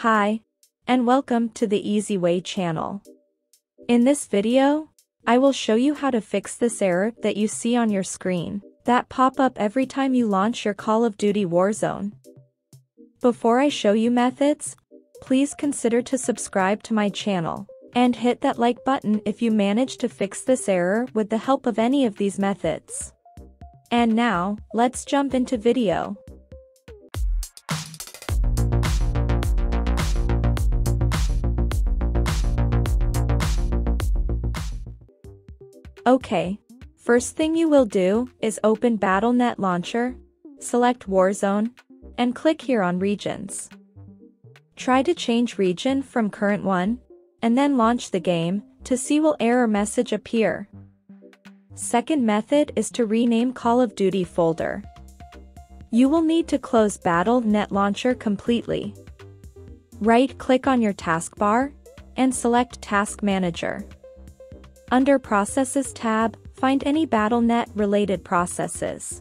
Hi, and welcome to the Easy Way channel. In this video, I will show you how to fix this error that you see on your screen, that pop up every time you launch your Call of Duty Warzone. Before I show you methods, please consider to subscribe to my channel, and hit that like button if you manage to fix this error with the help of any of these methods. And now, let's jump into video. Okay. First thing you will do is open Battle.net Launcher, select Warzone, and click here on Regions. Try to change region from current one, and then launch the game, to see will error message appear. Second method is to rename Call of Duty folder. You will need to close Battle.net Launcher completely. Right-click on your taskbar, and select Task Manager. Under Processes tab, find any Battle.net related processes.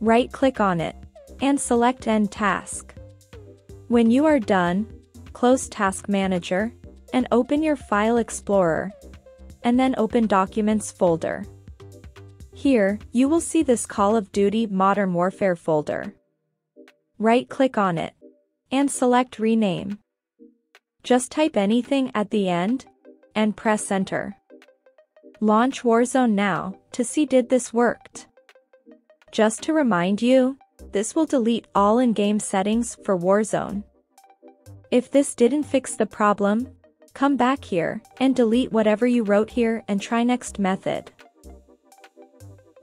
Right-click on it, and select End Task. When you are done, close Task Manager, and open your File Explorer, and then open Documents folder. Here, you will see this Call of Duty Modern Warfare folder. Right-click on it, and select Rename. Just type anything at the end, and press Enter. Launch Warzone now, to see did this worked. Just to remind you, this will delete all in-game settings for Warzone. If this didn't fix the problem, come back here and delete whatever you wrote here and try next method.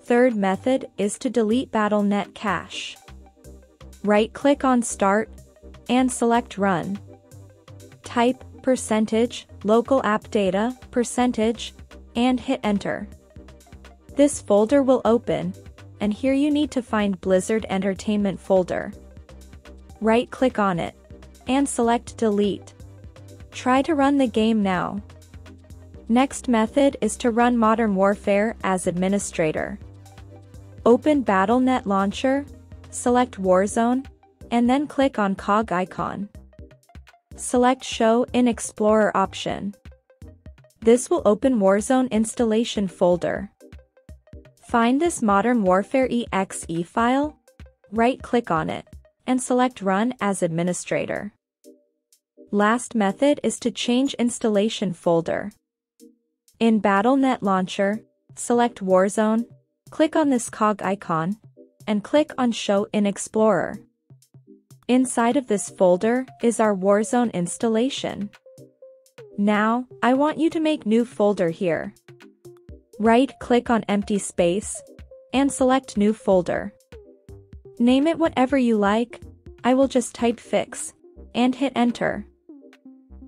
Third method is to delete Battle.net cache. Right-click on Start and select Run. Type percentage, local app data, percentage, and hit enter. This folder will open, and here you need to find Blizzard Entertainment folder. Right-click on it, and select Delete. Try to run the game now. Next method is to run Modern Warfare as administrator. Open Battle.net Launcher, select Warzone, and then click on COG icon. Select Show in Explorer option. This will open Warzone installation folder. Find this Modern Warfare exe file, right-click on it, and select Run as Administrator. Last method is to change installation folder. In Battle.net Launcher, select Warzone, click on this cog icon, and click on Show in Explorer. Inside of this folder is our Warzone installation. Now, I want you to make new folder here. Right-click on empty space, and select new folder. Name it whatever you like, I will just type fix, and hit enter.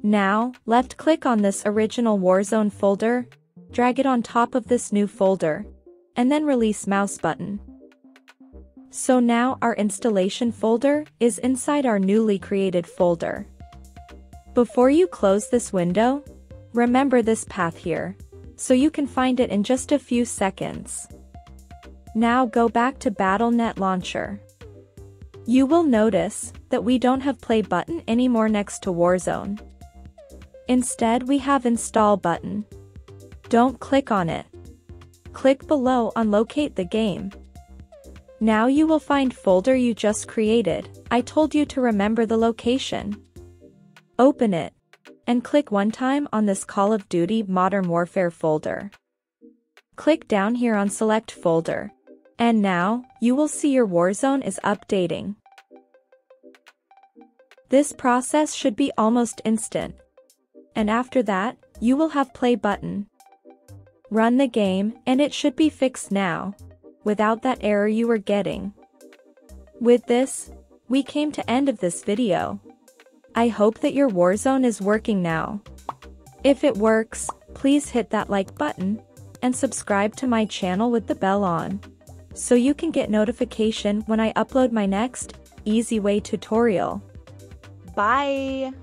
Now, left-click on this original Warzone folder, drag it on top of this new folder, and then release mouse button. So now our installation folder is inside our newly created folder. Before you close this window, remember this path here, so you can find it in just a few seconds. Now go back to Battle.net Launcher. You will notice that we don't have play button anymore next to Warzone. Instead we have install button. Don't click on it. Click below on locate the game. Now you will find folder you just created, I told you to remember the location. Open it. And click one time on this Call of Duty Modern Warfare folder. Click down here on Select Folder. And now, you will see your Warzone is updating. This process should be almost instant. And after that, you will have play button. Run the game and it should be fixed now, without that error you were getting. With this, we came to end of this video. I hope that your Warzone is working now. If it works, please hit that like button, and subscribe to my channel with the bell on, so you can get notification when I upload my next, easy way tutorial. Bye!